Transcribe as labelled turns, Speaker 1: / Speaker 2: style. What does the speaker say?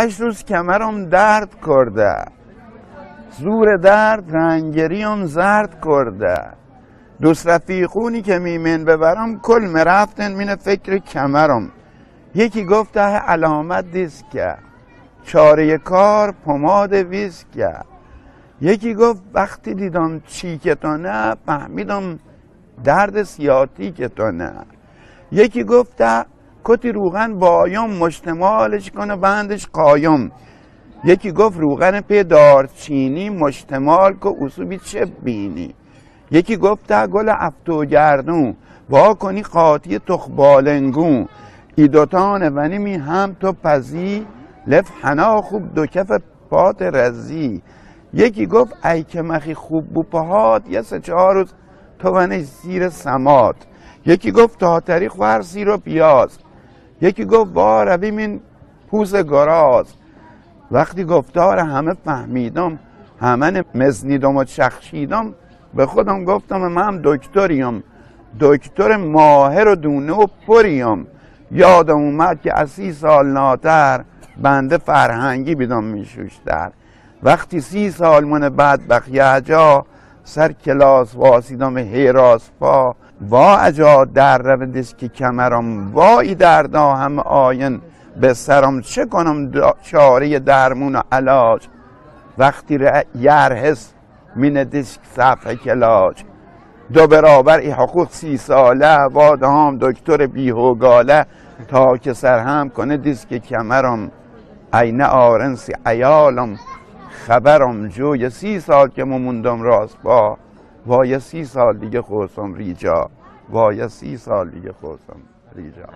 Speaker 1: هشت روز کمرم درد کرده. زور درد رنگریم زرد کرده. دوست رفیقونی که میمن ببرم کل مرفتن مین فکر کمرم. یکی گفت ده علامت دیسکه. چاره کار پماد ویسکه. یکی گفت وقتی دیدم چیکتانه فهمیدم درد سیاتیکتانه یکی گفت کتی روغن بایم مشتمالش کنه بندش قایم یکی گفت روغن پی دارچینی مشتمال که اصوبی چه بینی؟ یکی گفت ده گل افتو گردون. با کنی قاطی تخبالنگون ای دوتان ونی می هم تو پزی. لف حنا خوب دو کف پات رزی. یکی گفت ای که مخی خوب بو پهات یه سه چهار روز تو ونش زیر سمات. یکی گفت تا تاریخ ور سیر و پیاز. یکی گفت با روی من پوز گراز. وقتی گفتار همه فهمیدم همه مزنیدم و چخشیدم به خودم گفتم من دکتریم دکتر ماهر و دونه و پریم. یادم اومد که از سی سال ناتر بنده فرهنگی بیدم میشوشتر. وقتی سی سال من بعد بخیه جا سر کلاس واسیدم هیراس پا. وا اجا در روندش که کمرم وای دردا همه آین. به سرم چه کنم چاره درمون و علاج. وقتی یرهس مین دیسک صفحه کلاج. دو برابر ای حقوق سی ساله واد هم دکتر بیهوگاله. تا که سرهم کنه دیسک کمرم. عین آرنسی ایالم. خبرم جوی سی سال که موندم راست با وای سی سال دیگه خوصم ریجا وای سی سال دیگه خوصم ریجا.